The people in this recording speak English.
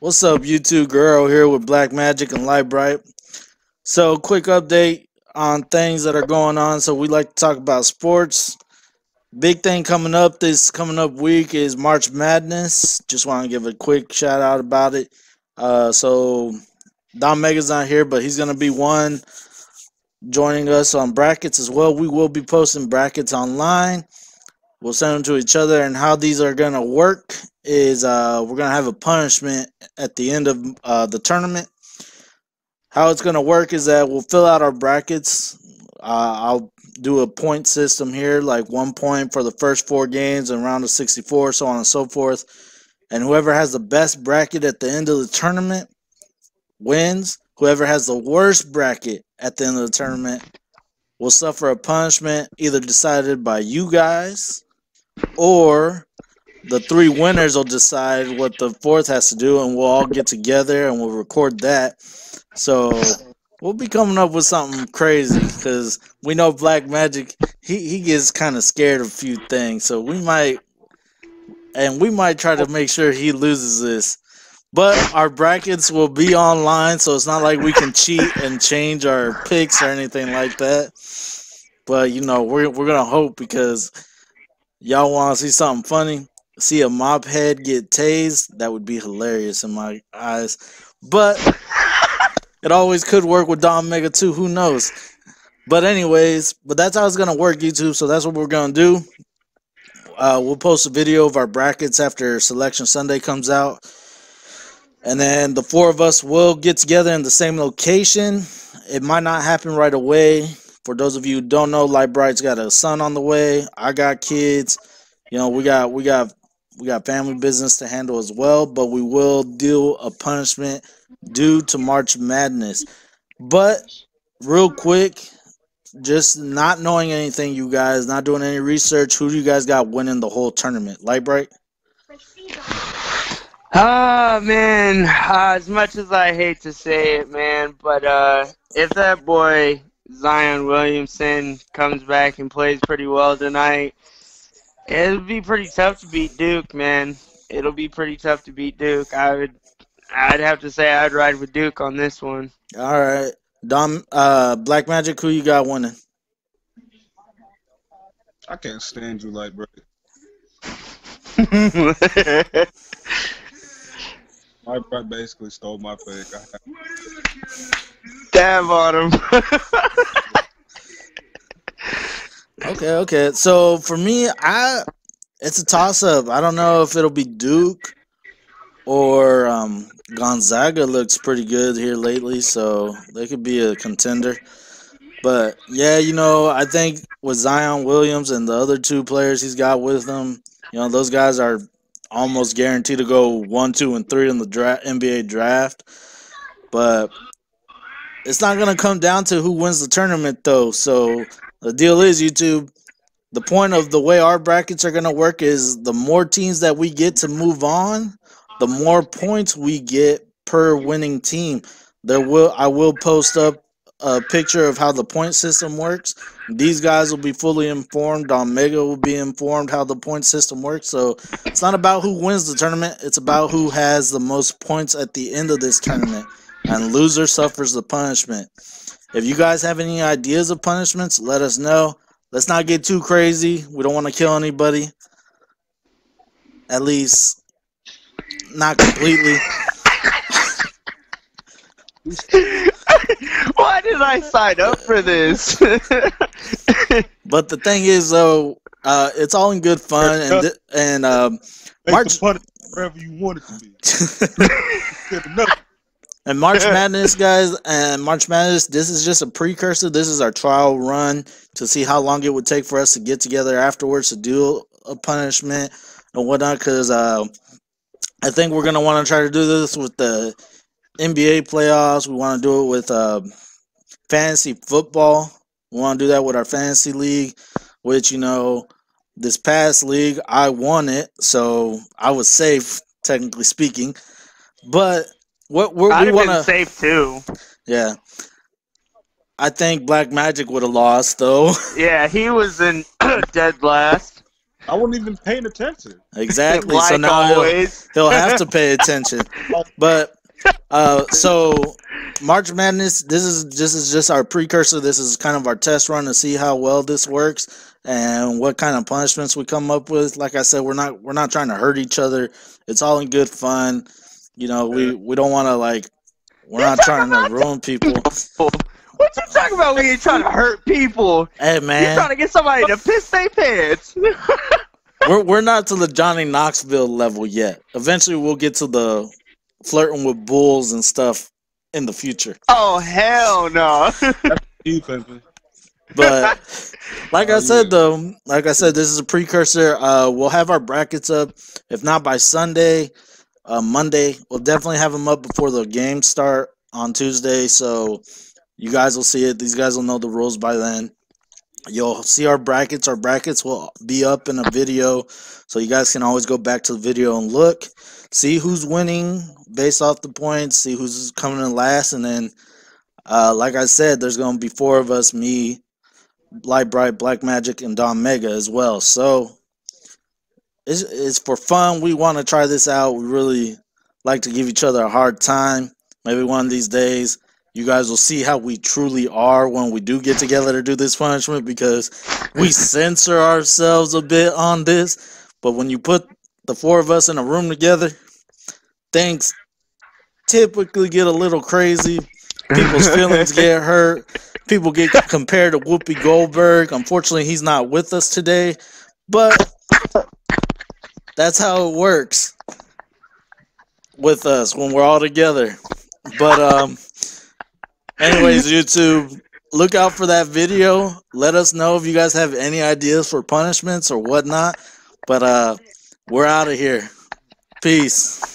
What's up, YouTube girl here with Black Magic and Light Bright. So, quick update on things that are going on. So, we like to talk about sports. Big thing coming up this coming up week is March Madness. Just want to give a quick shout out about it. Uh, so, Don Mega's not here, but he's gonna be one joining us on brackets as well. We will be posting brackets online. We'll send them to each other, and how these are gonna work is uh, we're gonna have a punishment at the end of uh, the tournament. How it's gonna work is that we'll fill out our brackets. Uh, I'll do a point system here, like one point for the first four games and round of 64, so on and so forth. And whoever has the best bracket at the end of the tournament wins. Whoever has the worst bracket at the end of the tournament will suffer a punishment either decided by you guys or the three winners will decide what the fourth has to do and we'll all get together and we'll record that. So we'll be coming up with something crazy because we know black magic he, he gets kind of scared of a few things so we might and we might try to make sure he loses this. But our brackets will be online so it's not like we can cheat and change our picks or anything like that. But you know we're, we're gonna hope because y'all want to see something funny see a mop head get tased, that would be hilarious in my eyes. But it always could work with Dom Mega too. Who knows? But anyways, but that's how it's gonna work, YouTube. So that's what we're gonna do. Uh, we'll post a video of our brackets after Selection Sunday comes out, and then the four of us will get together in the same location. It might not happen right away. For those of you who don't know, Light Bright's got a son on the way. I got kids. You know, we got we got we got family business to handle as well, but we will deal a punishment due to March Madness. But real quick, just not knowing anything, you guys, not doing any research, who do you guys got winning the whole tournament? Light bright? Ah oh, man, uh, as much as I hate to say it, man, but uh, if that boy Zion Williamson comes back and plays pretty well tonight, It'll be pretty tough to beat Duke, man. It'll be pretty tough to beat Duke. I would, I'd have to say I'd ride with Duke on this one. All right, Dom, uh, Black Magic, who you got winning? I can't stand you like bro. my brother basically stole my pick. Damn on him. Okay, okay. So for me, I it's a toss up. I don't know if it'll be Duke or um, Gonzaga looks pretty good here lately, so they could be a contender. But yeah, you know, I think with Zion Williams and the other two players he's got with him, you know, those guys are almost guaranteed to go one, two, and three in the dra- NBA draft. But it's not going to come down to who wins the tournament, though. So the deal is, YouTube, the point of the way our brackets are going to work is the more teams that we get to move on, the more points we get per winning team. There will I will post up a picture of how the point system works. These guys will be fully informed. Omega will be informed how the point system works. So it's not about who wins the tournament. It's about who has the most points at the end of this tournament. And loser suffers the punishment. If you guys have any ideas of punishments, let us know. Let's not get too crazy. We don't want to kill anybody. At least, not completely. Why did I sign up for this? but the thing is, though, uh, it's all in good fun, and and um, March wherever you want it to be. And March Madness, guys, and March Madness, this is just a precursor. This is our trial run to see how long it would take for us to get together afterwards to do a punishment and whatnot. Because uh, I think we're gonna want to try to do this with the NBA playoffs. We want to do it with uh, fantasy football. We want to do that with our fantasy league, which you know, this past league I won it, so I was safe technically speaking, but what we want to safe too. Yeah. I think Black Magic would have lost though. Yeah, he was in dead last. I wasn't even paying attention. Exactly. like so now he'll, he'll have to pay attention. But uh, so March Madness, this is this is just our precursor. This is kind of our test run to see how well this works and what kind of punishments we come up with. Like I said, we're not we're not trying to hurt each other. It's all in good fun. You know, we we don't want to like we're not trying to ruin people. What you talking about when you're trying to hurt people? Hey man, You're trying to get somebody to piss their pants. we're we're not to the Johnny Knoxville level yet. Eventually, we'll get to the flirting with bulls and stuff in the future. oh hell no. You pimping. But like Oh, I said though, like I said, this is a precursor. Uh, we'll have our brackets up. If not by Sunday, uh, Monday, we'll definitely have them up before the games start on Tuesday. So you guys will see it. These guys will know the rules by then. You'll see our brackets. Our brackets will be up in a video, so you guys can always go back to the video and look, see who's winning based off the points, see who's coming in last, and then, uh, like I said, there's gonna be four of us: me, Light Bright, Black Magic, and Don Mega as well. So it's, it's for fun. We want to try this out. We really like to give each other a hard time. Maybe one of these days, you guys will see how we truly are when we do get together to do this punishment because we censor ourselves a bit on this. But when you put the four of us in a room together, things typically get a little crazy. People's feelings get hurt. People get compared to Whoopi Goldberg. Unfortunately, he's not with us today, but that's how it works with us when we're all together. But um anyways, YouTube, look out for that video. Let us know if you guys have any ideas for punishments or whatnot. But uh we're out of here. Peace.